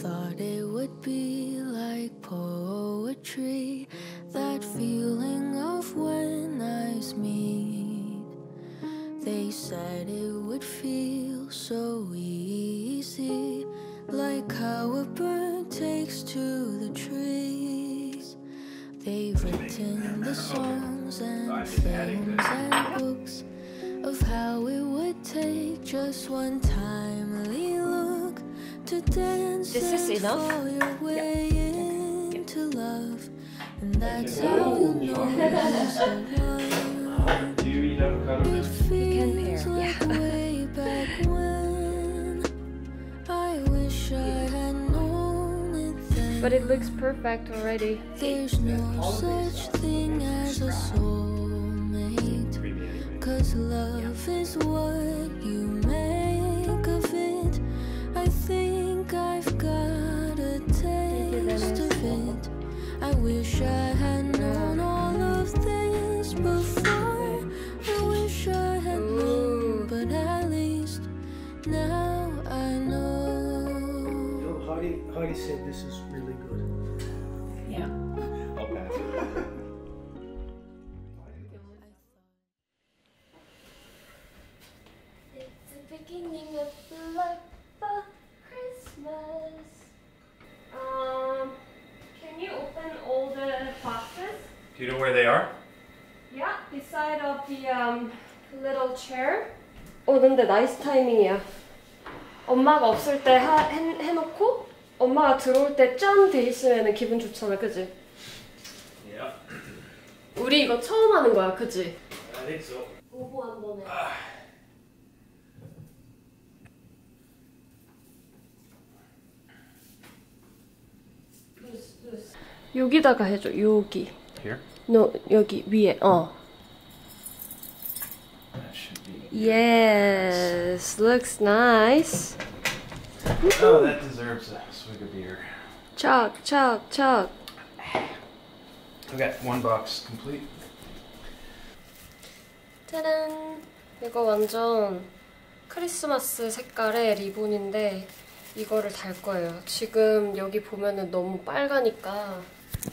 Thought it would be like poetry, that feeling of when eyes meet. They said it would feel so easy, like how a bird takes to the trees. They've written the songs and films and books of how it would take just one time. This is enough? fall your way into love. And that's how you know he's. Do you eat avocado? It feels pair, like way back when. I wish I had known it then. But it looks perfect already. There's no such thing as a soulmate. Cause love is what you Heidi, Heidi said this. I wish I had known, but at least now I know. How do you say this is really good. Yeah. Oh, I'll pass. where they are? Yeah, beside of the um, little chair. 어, 근데 나이스 타이밍이야. 엄마가 없을 때 하, 해, 해놓고 엄마가 들어올 때 짠 돼 있으면 기분 좋잖아, 그지? Yeah. 우리 이거 처음 하는 거야, 그지? I think so. 오보 한 번에. 여기다가 해줘, 여기. Here? 너 여기 위에, 어. Yes, looks nice. Oh, that deserves a swig of beer. 척, 척, 척. Okay, one box complete. 짜란. 이거 완전 크리스마스 색깔의 리본인데 이거를 달 거예요. 지금 여기 보면은 너무 빨가니까.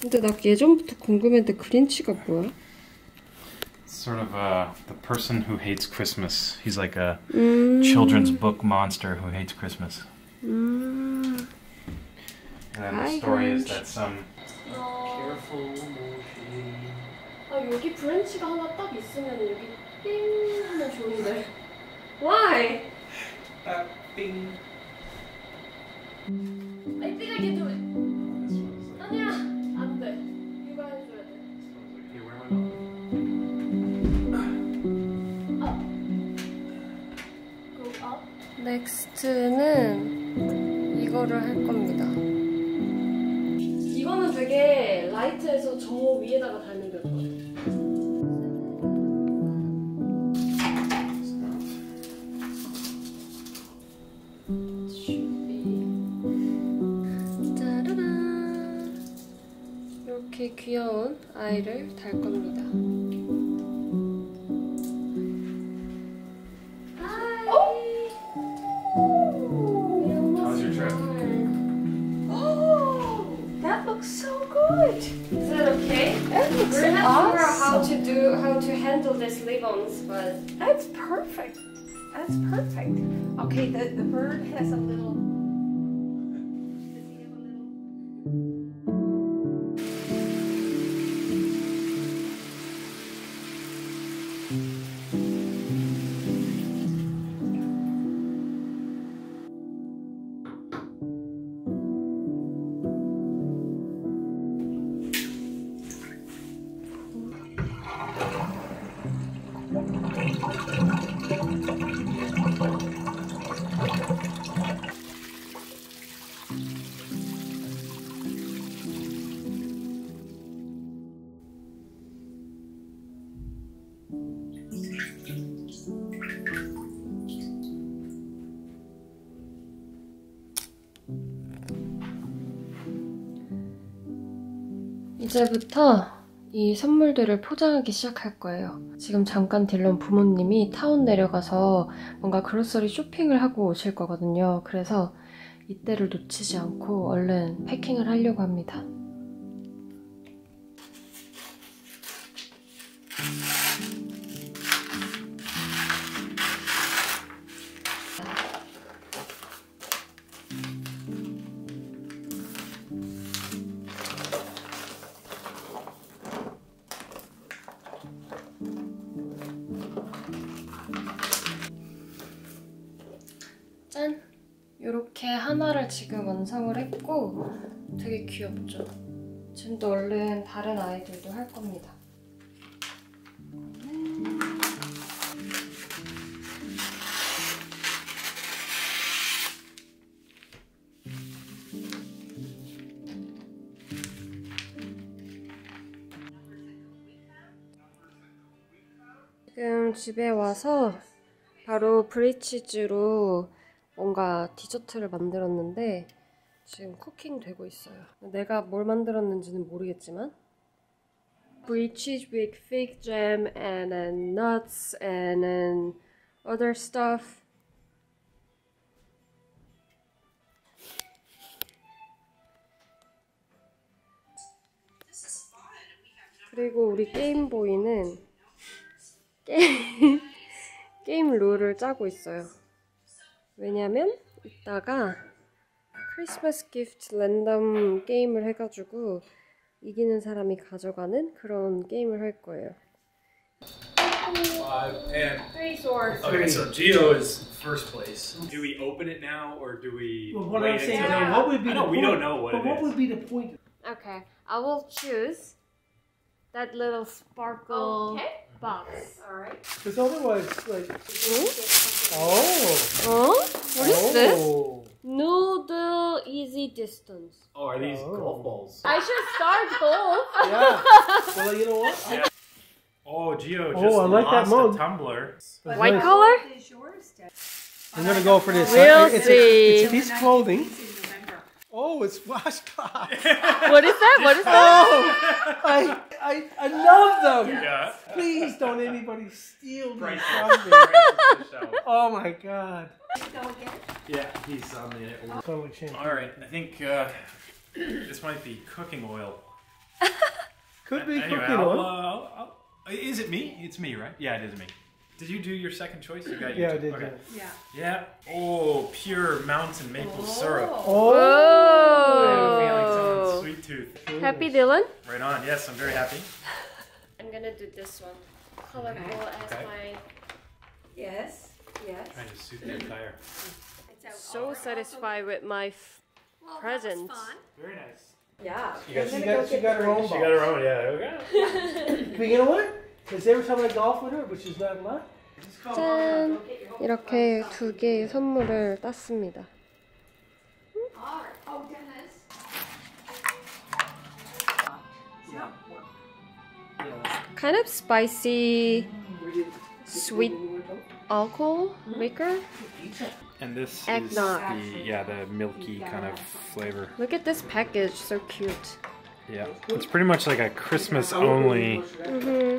근데 나 예전부터 궁금했는데 그린치가 뭐야? Sort of uh, the person who hates Christmas. He's like a children's book monster who hates Christmas. 음. And then Hi, the story is Grinch. that some Careful motion. 아 여기 브랜치가 하나 딱 있으면 여기 띵 하면 좋은데. Why? uh, bing. I think I can do it. 넥스트는 이거를 할 겁니다. 이거는 되게 라이트해서 저 위에다가 달면 될 것 같아. 짜라란. 이렇게 귀여운 아이를 달 겁니다. Handle these ribbons, but That's perfect. That's perfect. Okay, the, the bird has a little. 이제부터 이 선물들을 포장하기 시작할 거예요. 지금 잠깐 딜런 부모님이 타운 내려가서 뭔가 그로서리 쇼핑을 하고 오실 거거든요. 그래서 이때를 놓치지 않고 얼른 패킹을 하려고 합니다. 이렇게 하나를 지금 완성을 했고 되게 귀엽죠? 지금도 얼른 다른 아이들도 할 겁니다. 지금 집에 와서 바로 브리치즈로 뭔가 디저트를 만들었는데 지금 쿠킹 되고 있어요. 내가 뭘 만들었는지는 모르겠지만 Brie cheese and then nuts and then other stuff. 그리고 우리 게임보이는 게임, 게임 룰을 짜고 있어요. 왜냐면 이따가 크리스마스 기프트 랜덤 게임을 해가지고 이기는 사람이 가져가는 그런 게임을 할 거예요. Five and Three swords. okay, so Geo is first place. Do we open it now or do we Well, what wait I'm saying until- what would be I know, point? we don't know what but it what is. would be the point? Okay, I will choose that little sparkle Okay. Box. Alright. Because otherwise, like, Hmm? oh, Oh, what is this? oh. Noodle easy distance. Oh, are these Oh. golf balls? I should start golf. Yeah. well, you know what? I- Oh, Geo Oh, I like that lost mug. a tumbler. But White how color? is yours, I'm gonna go for this. We'll it's, see. A, it's a piece of clothing. It's in November. Oh, it's washcloth. What is that? What is that? oh, I, I, I love them. Yeah. Please don't anybody steal these Priceless. from me. Oh my god. Yeah, he's on the. Sound like champagne. All right, I think uh, this might be cooking oil. Could be Anyway, cooking I'll, oil. uh, I'll, I'll, is it me? It's me, right? Yeah, it is me. Did you do your second choice? You got your yeah, I did. Okay. Yeah. Yeah. Oh, pure mountain maple oh. syrup. Yeah. Oh. I have a feeling Oh. someone's sweet tooth. Happy Dylan? Right on. Yes, I'm very happy. I'm gonna do this one. Colorful as Okay. my Yes. Yes. Trying to suit the attire. It's out. so satisfied with my f- Well, that was presents. fun. Very nice. Yeah. She got, she got, she got her own She box. got her own. Yeah. Okay. But you know what? Because every time I golf with her, which is not a lot, 짠! 이렇게 두 개의 선물을 땄습니다. Alright. Oh, Dennis. Yeah. Kind of spicy, sweet alcohol liquor. And this Eggnog. is the yeah the milky kind of flavor. Look at this package, so cute. Yeah, it's pretty much like a Christmas only. hmm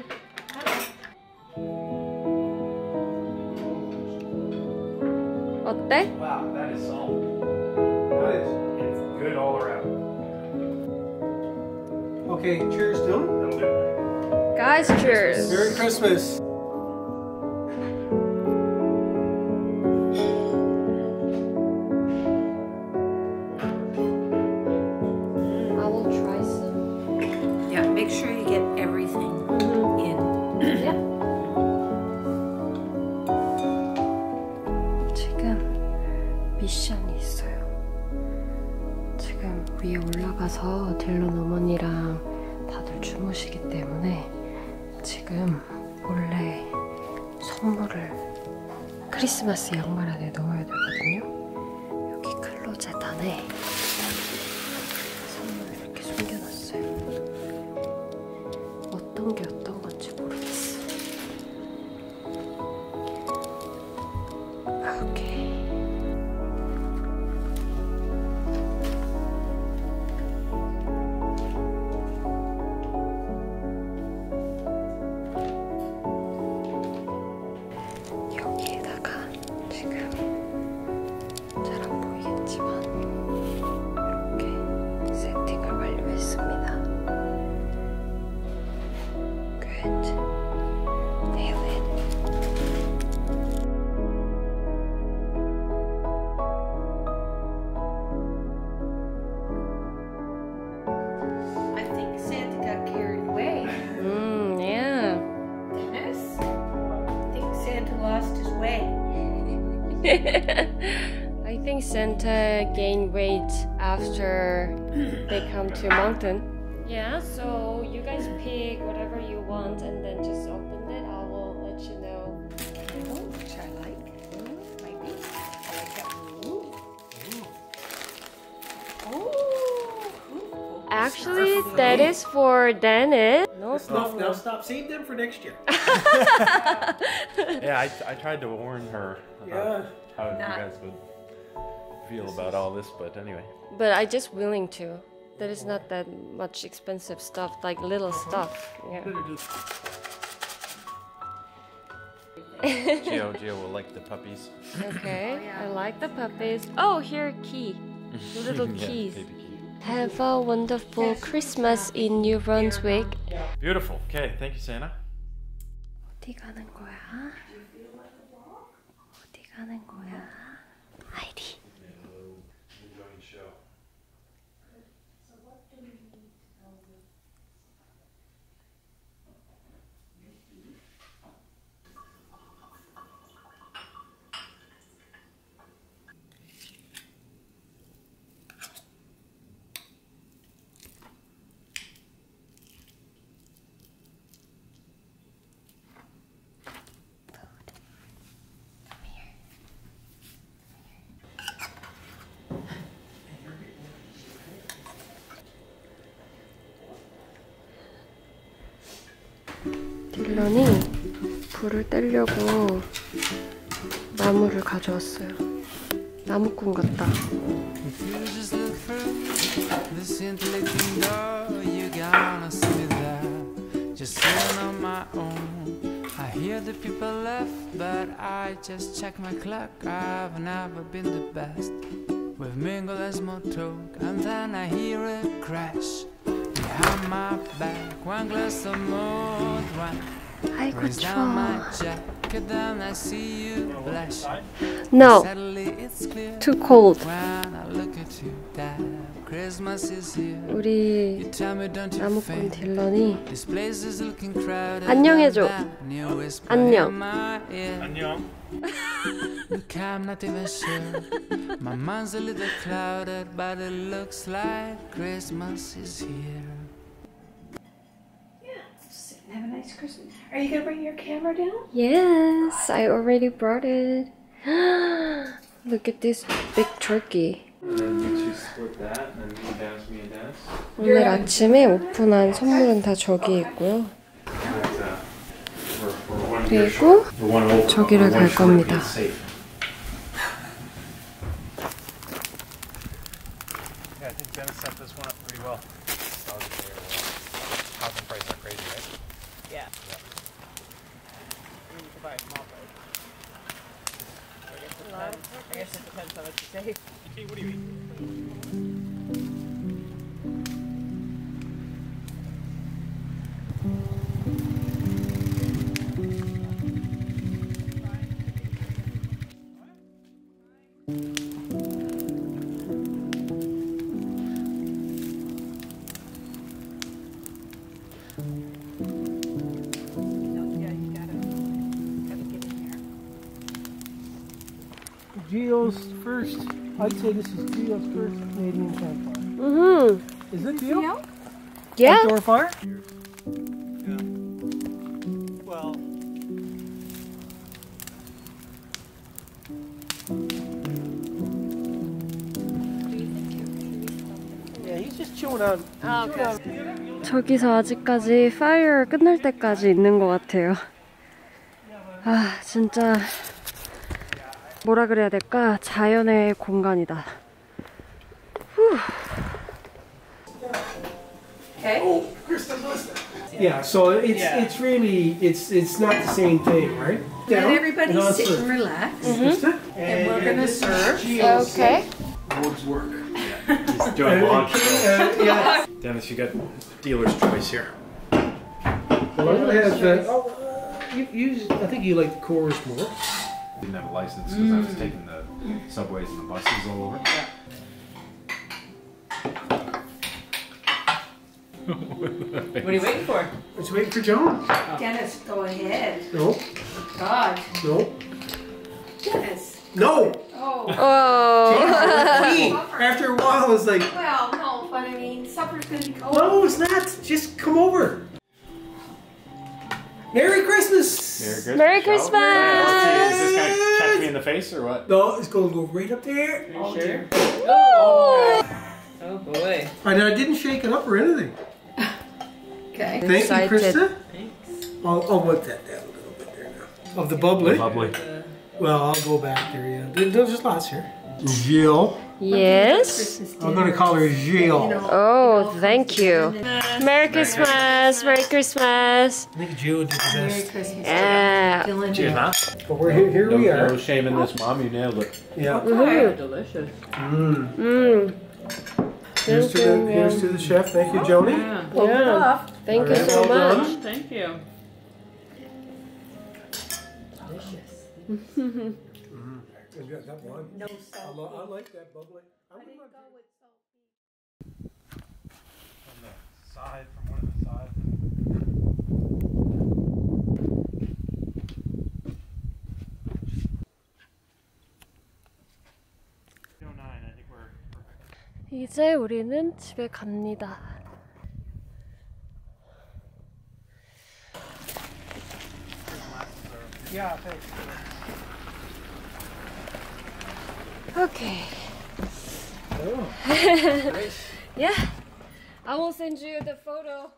어때? Wow, that is solid. What is? It's good all around. Okay, cheers, Dylan. That'll. Guys, cheers! Merry Christmas. 나타내 I think Santa gained weight after they come to mountain. Yeah, so you guys pick whatever you want and then just open it. I will let you know. Oh, which I like. Maybe. I like that. Ooh. Ooh. Actually, that is for Dennis. No Now, now stop. Save them for next year. Yeah, I, I tried to warn her about Yeah how Not- you guys would feel about all this, but anyway. But I just willing to. There is not that much expensive stuff, like little stuff. Yeah. Gio, Gio will like the puppies. Okay. I like the puppies. Oh, here key. Little Yeah, keys. baby key. Have a wonderful Christmas in New Brunswick. Beautiful. Okay, thank you, Santa. 어디 가는 거야? 하는 거야. 신랑이 불을 떼려고 나무를 가져왔어요. 나무꾼 같다. We've mingled as more talk, and then I hear a crash behind my back. One glass of more wine. 아이고 brings down my 추워. jacket, then I see you blush. No, Suddenly it's clear. too cold. When I look at you, Dad, Christmas is here. 우리 You tell me, don't you 나무꾼 think 딜런이 this place is looking crowded? 안녕해줘. And then you whisper 안녕. in my ear. 안녕. Look, I'm not even sure. My mind's a little clouded, but it looks like Christmas is here. Sit and have a nice Christmas. Are you gonna bring your camera down? Yes, I already brought it. Look at this big turkey. And then you two split that, and then you dance, me and Dennis. 오늘 아침에 오픈한 선물은 다 저기 있고요. Uh, 그리고 저기를 갈 겁니다. Geo's first. I'd say this is Geo's first Canadian campfire. Mm-hmm. Is it Geo? Yeah. Outdoor fire? Well, Yeah, he's just chilling out. 아, chilling out. 저기서 아직까지 파이어 끝날 때까지 있는 것 같아요. 아, 진짜 뭐라 그래야 될까? 자연의 공간이다. Yeah, so it's Yeah. it's really it's it's not the same thing, right? Let Down, everybody and I'll sit serve. and relax. Krista? And we're gonna serve. Geo's Okay. Lord's work. He's doing Uh, launch. uh, yeah. Dennis, you got dealer's choice here. Well, I'm gonna have. Uh, oh, uh, you, you, I think you like the chorus more. Didn't have a license because I was mm. taking the subways and the buses all over. What are you waiting for? Let's wait for John. Oh. Dennis, go ahead. No, God, no. Dennis. No. Oh. Oh. After a while, it's like, Well, no, but I mean, supper's gonna be cold. no, it's not. Just come over. Merry Christmas. Merry Christmas! Is this gonna catch me in the face or what? No, it's going to go right up there. Oh, sure. Oh. Oh boy. And I didn't shake it up or anything. Okay. Thank Excited. you, Krista. Thanks. I'll, I'll wipe that down a little bit there now. Of the bubbly? Bubbly. Uh, well, I'll go back there, yeah. There- There's just lots here. Jill. Yes. I'm going to call her Jill. Oh, thank you. Merry Christmas. Merry Christmas. I think Jill did the best. Yeah. Cheers, huh? But we're here, here we No are. shame in this, mom. You nailed it. Yeah. Woohoo. Delicious. Mm. Mmm. Here's to the here's to the chef. Thank you, Joni. Yeah. Yeah. Thank you Alright, so well much. done. Thank you. And yeah, that one. No salt. I, lo- I like that bubbly. I, I didn't go with salt beef. From the side, from one of the sides. 이제 우리는 집에 갑니다. Yeah, thanks. Okay. Oh. Yeah. I will send you the photo.